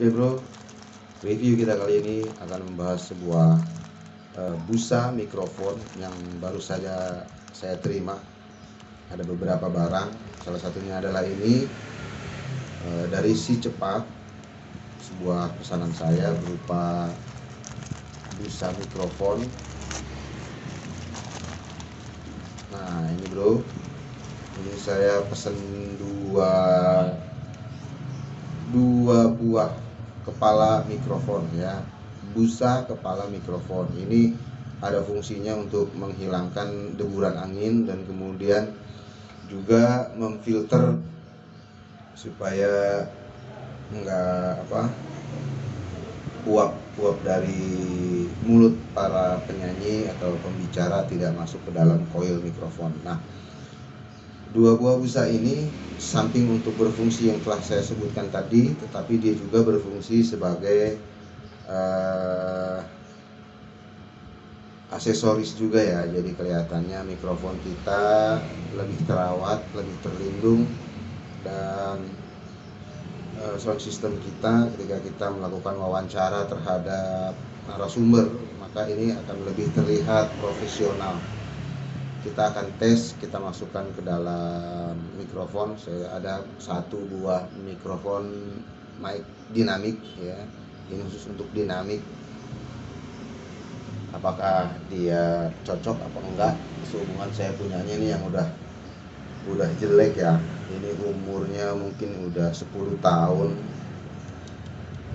Oke bro, review kita kali ini akan membahas sebuah uh, busa mikrofon yang baru saja saya terima. Ada beberapa barang, salah satunya adalah ini uh, dari si cepat, sebuah pesanan saya berupa busa mikrofon. Nah ini bro, ini saya pesen dua dua buah kepala mikrofon ya busa kepala mikrofon ini ada fungsinya untuk menghilangkan deburan angin dan kemudian juga memfilter supaya enggak apa uap-uap dari mulut para penyanyi atau pembicara tidak masuk ke dalam koil mikrofon. Nah, Dua buah busa ini samping untuk berfungsi yang telah saya sebutkan tadi, tetapi dia juga berfungsi sebagai uh, aksesoris juga ya. Jadi kelihatannya mikrofon kita lebih terawat, lebih terlindung dan uh, sound system kita ketika kita melakukan wawancara terhadap narasumber, maka ini akan lebih terlihat profesional kita akan tes kita masukkan ke dalam mikrofon. Saya ada satu buah mikrofon mic dinamik ya. Ini khusus untuk dinamik. Apakah dia cocok apa enggak? Sehubungan saya punyanya ini yang udah udah jelek ya. Ini umurnya mungkin udah 10 tahun.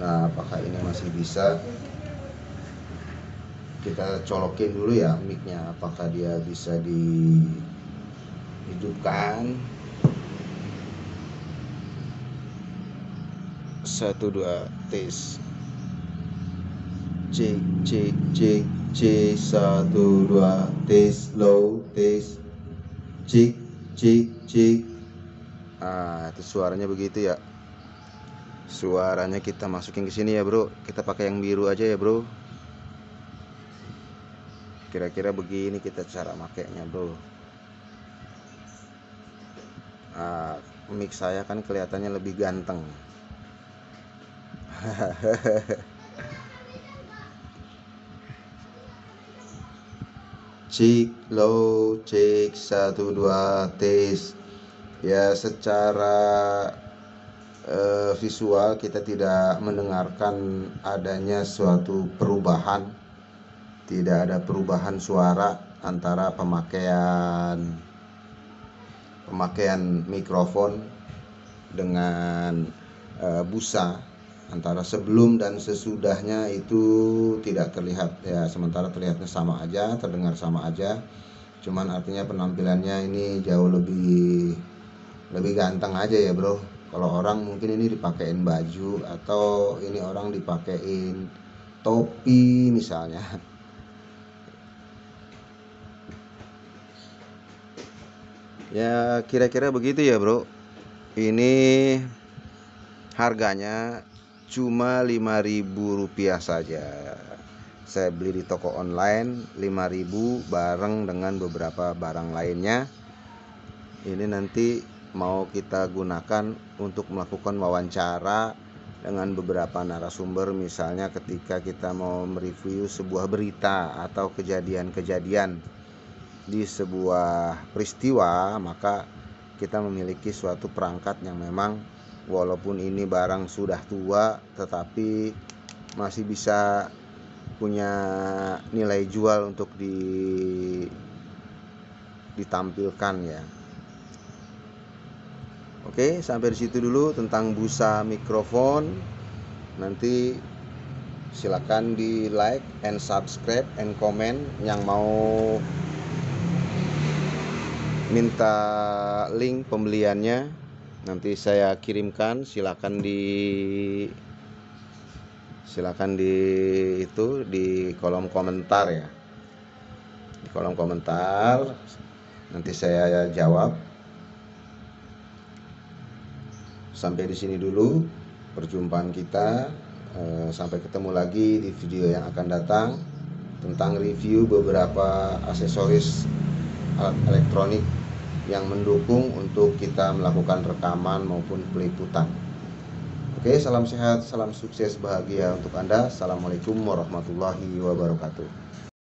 Nah apakah ini masih bisa kita colokin dulu ya micnya. Apakah dia bisa dihidupkan? Satu dua tes cek cek cek c satu dua tes low tes cek cek cek ah itu suaranya begitu ya. Suaranya kita masukin ke sini ya bro. Kita pakai yang biru aja ya bro kira-kira begini kita cara makainya bro. Nah, mic saya kan kelihatannya lebih ganteng. Cek low cek satu dua tes ya secara uh, visual kita tidak mendengarkan adanya suatu perubahan tidak ada perubahan suara antara pemakaian pemakaian mikrofon dengan e, busa. Antara sebelum dan sesudahnya itu tidak terlihat. Ya sementara terlihatnya sama aja terdengar sama aja. Cuman artinya penampilannya ini jauh lebih lebih ganteng aja ya bro. Kalau orang mungkin ini dipakein baju atau ini orang dipakein topi misalnya ya kira-kira begitu ya bro. Ini harganya cuma 5000 rupiah saja. Saya beli di toko online 5000 bareng dengan beberapa barang lainnya. Ini nanti mau kita gunakan untuk melakukan wawancara dengan beberapa narasumber misalnya ketika kita mau mereview sebuah berita atau kejadian-kejadian di sebuah peristiwa maka kita memiliki suatu perangkat yang memang walaupun ini barang sudah tua tetapi masih bisa punya nilai jual untuk di ditampilkan ya. Oke sampai di situ dulu tentang busa mikrofon. Nanti silakan di like and subscribe and comment yang mau minta link pembeliannya. Nanti saya kirimkan silakan di silakan di itu di kolom komentar ya. Di kolom komentar. Nanti saya jawab. Sampai di sini dulu perjumpaan kita. Eh, sampai ketemu lagi di video yang akan datang tentang review beberapa aksesoris alat elektronik yang mendukung untuk kita melakukan rekaman maupun peliputan. Oke, salam sehat, salam sukses, bahagia untuk Anda. Assalamualaikum warahmatullahi wabarakatuh.